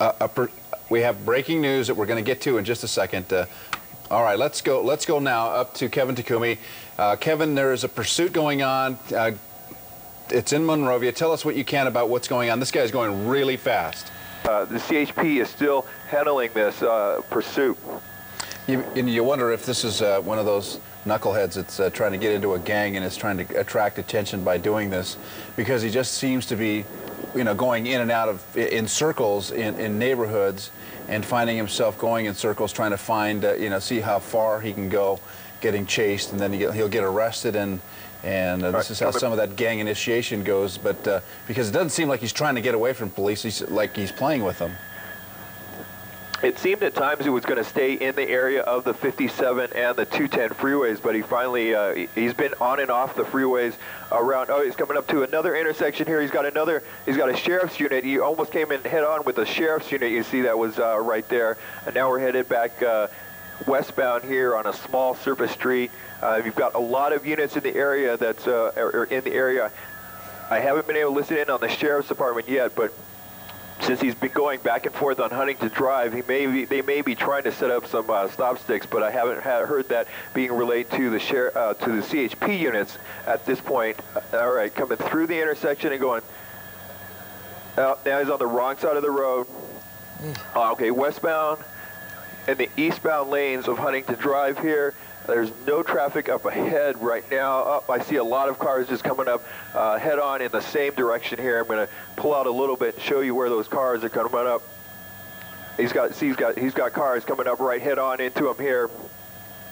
Uh, a per, we have breaking news that we're going to get to in just a second. Uh, all right, let's go. Let's go now up to Kevin Takumi. Uh, Kevin, there is a pursuit going on. Uh, it's in Monrovia. Tell us what you can about what's going on. This guy's going really fast. Uh, the CHP is still handling this uh, pursuit. You, you wonder if this is uh, one of those knuckleheads that's uh, trying to get into a gang and is trying to attract attention by doing this, because he just seems to be, you know, going in and out of in circles in, in neighborhoods and finding himself going in circles trying to find, uh, you know, see how far he can go, getting chased, and then he, will get arrested and. And uh, this is how some of that gang initiation goes, but uh, because it doesn't seem like he's trying to get away from police, he's like he's playing with them it seemed at times he was going to stay in the area of the 57 and the 210 freeways, but he finally, uh, he's been on and off the freeways around, oh, he's coming up to another intersection here. He's got another, he's got a sheriff's unit. He almost came in head on with a sheriff's unit. You see that was uh, right there. And now we're headed back uh, westbound here on a small surface street. Uh, you've got a lot of units in the area that's, uh, or in the area. I haven't been able to listen in on the sheriff's department yet, but since he's been going back and forth on Huntington Drive, he may be, they may be trying to set up some uh, stop sticks, but I haven't heard that being relayed to the share, uh, to the CHP units at this point. Uh, all right, coming through the intersection and going. out. now he's on the wrong side of the road. Uh, okay, westbound in the eastbound lanes of Huntington Drive here. There's no traffic up ahead right now. Up, I see a lot of cars just coming up uh, head on in the same direction here. I'm going to pull out a little bit and show you where those cars are coming up. He's got, see, he's got, he's got cars coming up right head on into him here.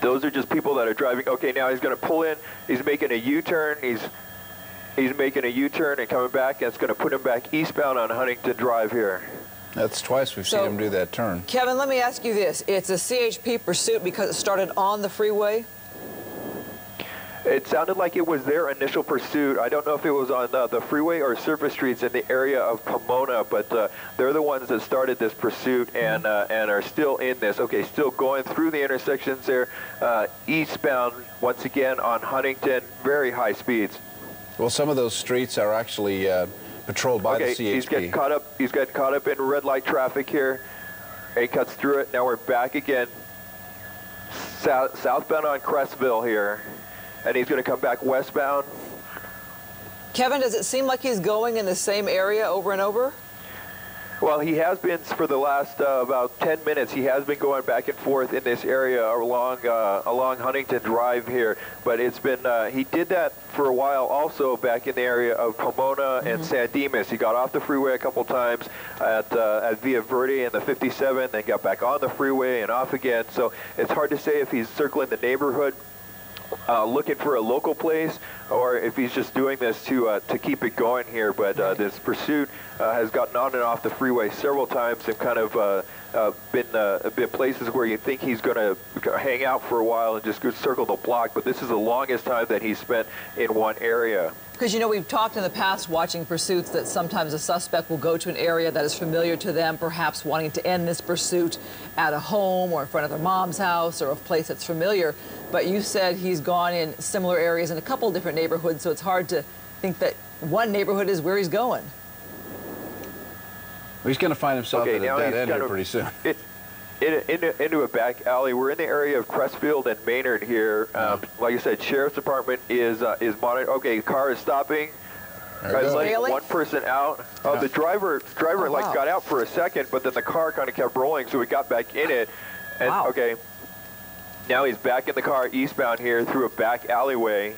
Those are just people that are driving. Okay, now he's going to pull in. He's making a U-turn. He's he's making a U-turn and coming back. That's going to put him back eastbound on Huntington Drive here. That's twice we've so, seen him do that turn. Kevin, let me ask you this. It's a CHP pursuit because it started on the freeway? It sounded like it was their initial pursuit. I don't know if it was on uh, the freeway or surface streets in the area of Pomona, but uh, they're the ones that started this pursuit and uh, and are still in this. Okay, still going through the intersections there, uh, eastbound once again on Huntington, very high speeds. Well, some of those streets are actually uh, patrolled by okay, the CHP. He's getting caught up. He's getting caught up in red light traffic here. He cuts through it. Now we're back again. South, southbound on Crestfield here, and he's going to come back westbound. Kevin, does it seem like he's going in the same area over and over? Well, he has been for the last uh, about 10 minutes. He has been going back and forth in this area along uh, along Huntington Drive here. But it's been uh, he did that for a while also back in the area of Pomona mm -hmm. and mm-hmm. San Dimas. He got off the freeway a couple times at uh, at Via Verde and the 57, then got back on the freeway and off again. So it's hard to say if he's circling the neighborhood uh, looking for a local place or if he's just doing this to uh, to keep it going here. But uh, this pursuit uh, has gotten on and off the freeway several times and kind of uh, uh, been been places where you think he's going to hang out for a while and just circle the block. But this is the longest time that he's spent in one area. Because, you know, we've talked in the past watching pursuits that sometimes a suspect will go to an area that is familiar to them, perhaps wanting to end this pursuit at a home or in front of their mom's house or a place that's familiar. But you said he's gone in similar areas in a couple different neighborhoods, so it's hard to think that one neighborhood is where he's going. Well, he's going to find himself okay, at a dead end here pretty soon. It, into, into a back alley. We're in the area of Crestfield and Maynard here. Um, like I said, sheriff's department is uh, is monitoring. Okay, car is stopping. Guys letting one person out. Uh, yeah. The driver driver oh, like wow. got out for a second, but then the car kind of kept rolling, so we got back in it. And wow. okay, now he's back in the car eastbound here through a back alleyway.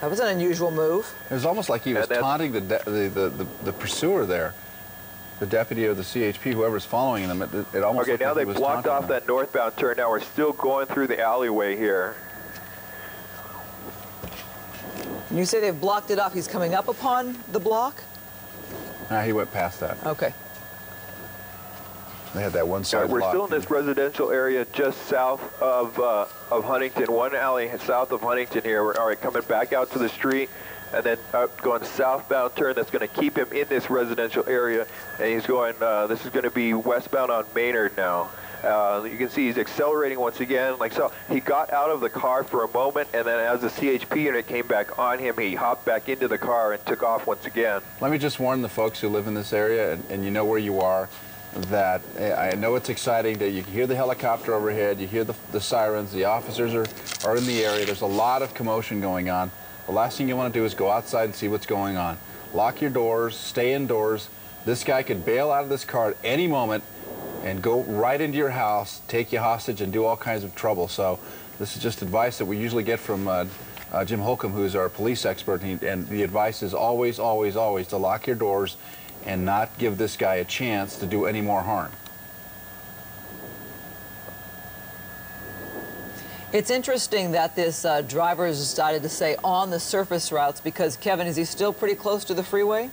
That was an unusual move. It was almost like he was taunting the, the, the, the, the pursuer there the deputy or the CHP, whoever's following them, it, it almost Okay, now like they blocked off them. that northbound turn. Now we're still going through the alleyway here. You say they've blocked it off. He's coming up upon the block? Nah, he went past that. Okay. They had that one side. we're still in this residential area just south of uh, of Huntington, one alley south of Huntington here. We're all right coming back out to the street and then uh, going southbound turn that's going to keep him in this residential area. And he's going, uh, this is going to be westbound on Maynard now. Uh, you can see he's accelerating once again. Like so, he got out of the car for a moment, and then as the CHP unit came back on him, he hopped back into the car and took off once again. Let me just warn the folks who live in this area, and, and you know where you are, that eh, I know it's exciting that you can hear the helicopter overhead, you hear the, the sirens, the officers are, are in the area. There's a lot of commotion going on. The last thing you want to do is go outside and see what's going on. Lock your doors, stay indoors. This guy could bail out of this car at any moment and go right into your house, take you hostage, and do all kinds of trouble. So this is just advice that we usually get from uh, uh, Jim Holcomb, who's our police expert, and, he, and the advice is always, always, always to lock your doors and not give this guy a chance to do any more harm. It's interesting that this uh, driver has decided to say on the surface routes because, Kevin, is he still pretty close to the freeway?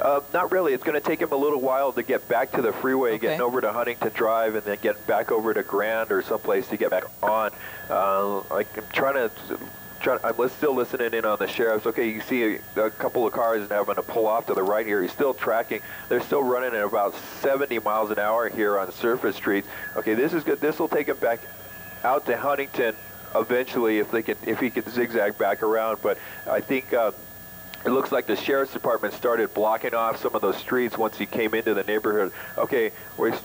Uh, not really. It's going to take him a little while to get back to the freeway, Okay. getting over to Huntington Drive, and then get back over to Grand or someplace to get back on. Uh, like I'm trying to. Trying, I'm still listening in on the sheriffs. Okay, you see a, a couple of cars now going to pull off to the right here. He's still tracking. They're still running at about 70 miles an hour here on surface streets. Okay, this is good. This will take him back out to Huntington eventually if they can if he can zigzag back around. But I think. Uh, it looks like the sheriff's department started blocking off some of those streets once he came into the neighborhood. Okay, we're,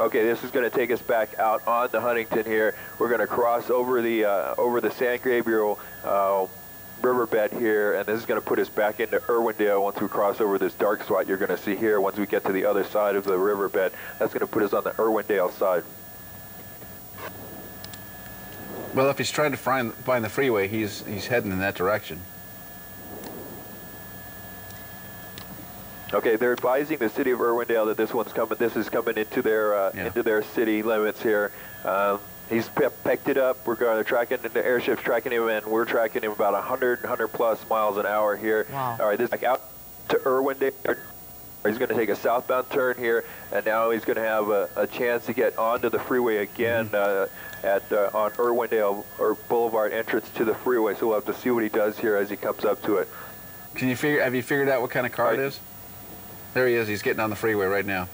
okay, this is going to take us back out on the Huntington here. We're going to cross over the uh, over the San Gabriel uh, riverbed here, and this is going to put us back into Irwindale once we cross over this dark spot you're going to see here. Once we get to the other side of the riverbed, that's going to put us on the Irwindale side. Well, if he's trying to find, find the freeway, he's, he's heading in that direction. Okay, they're advising the city of Irwindale that this one's coming. This is coming into their uh, Yeah. into their city limits here. Um, he's pe- picked it up. We're going to tracking in the airship's tracking him, and we're tracking him about 100, 100 plus miles an hour here. Wow. All right, this is like out to Irwindale. He's going to take a southbound turn here, and now he's going to have a, a chance to get onto the freeway again uh, at uh, on Irwindale or Boulevard entrance to the freeway. So we'll have to see what he does here as he comes up to it. Can you figure? Have you figured out what kind of car it Right. is? There he is. He's getting on the freeway right now.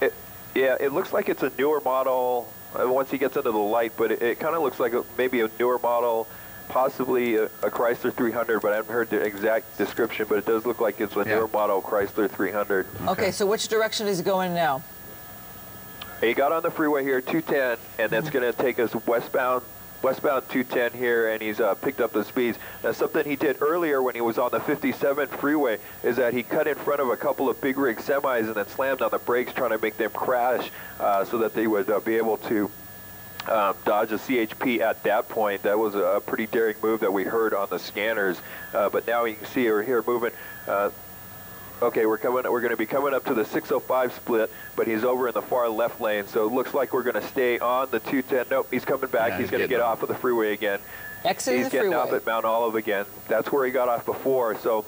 It, yeah, it looks like it's a newer model uh, once he gets under the light, but it, it kind of looks like a, maybe a newer model, possibly a, a Chrysler 300, but I haven't heard the exact description, but it does look like it's a Yeah. newer model Chrysler 300. Okay, so which direction is he going now? He got on the freeway here, 210, and that's going to take us westbound westbound 210 here, and he's uh, picked up the speeds. Now, something he did earlier when he was on the 57 freeway is that he cut in front of a couple of big rig semis and then slammed on the brakes, trying to make them crash uh, so that they would uh, be able to um, dodge a CHP at that point. That was a pretty daring move that we heard on the scanners. Uh, but now you can see we're here moving. Okay, we're coming. We're going to be coming up to the 605 split, but he's over in the far left lane. So it looks like we're going to stay on the 210. Nope, he's coming back. Yeah, he's he's going to get off. off of the freeway again. Exiting he's the getting freeway. off at Mount Olive again. That's where he got off before. So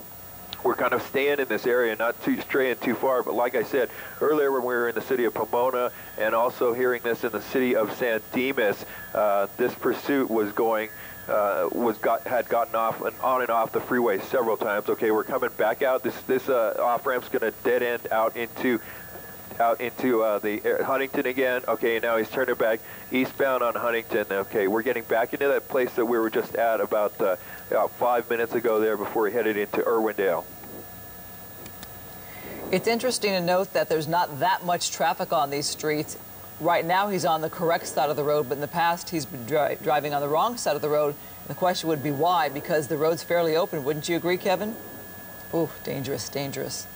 we're kind of staying in this area, not too straying too far. But like I said earlier, when we were in the city of Pomona, and also hearing this in the city of San Dimas, uh, this pursuit was going. Uh, was got had gotten off and on and off the freeway several times. Okay, we're coming back out. This this uh, off ramp's going to dead end out into out into uh, the uh, Huntington again. Okay, now he's turning back eastbound on Huntington. Okay, we're getting back into that place that we were just at about uh, about five minutes ago there before he headed into Irwindale. It's interesting to note that there's not that much traffic on these streets. Right now, he's on the correct side of the road, but in the past, he's been dri- driving on the wrong side of the road. And the question would be why? Because the road's fairly open. Wouldn't you agree, Kevin? Ooh, dangerous, dangerous.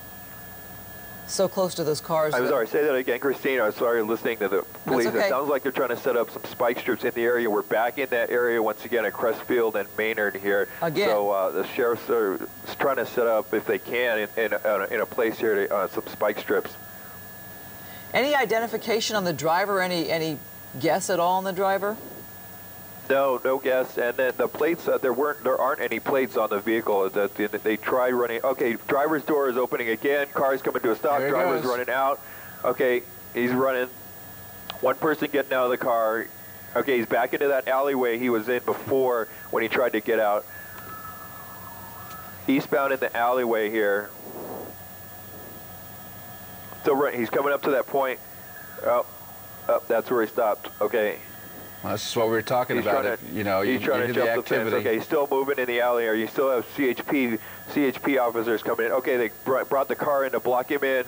So close to those cars. I'm sorry, say that again, Christina. I'm sorry listening to the police. okay. It sounds like they're trying to set up some spike strips in the area. We're back in that area once again at Crestfield and Maynard here. Again. So uh, the sheriffs are trying to set up, if they can, in, in, a, in a place here, to, uh, some spike strips. Any identification on the driver? Any any guess at all on the driver? No, no guess. And then the plates, uh, there weren't, there aren't any plates on the vehicle. That they, they tried running. Okay, driver's door is opening again. Car's coming to a stop. There he Driver's goes. running out. Okay, he's running. One person getting out of the car. Okay, he's back into that alleyway he was in before when he tried to get out. Eastbound in the alleyway here. So right, he's coming up to that point. Oh, Oh, that's where he stopped. Okay. Well, this is what we were talking He's about. If, to, you know, he's you, trying you to do the the fence. activity. Okay, he's still moving in the alley, or you still have CHP CHP officers coming in. Okay, they brought, brought the car in to block him in.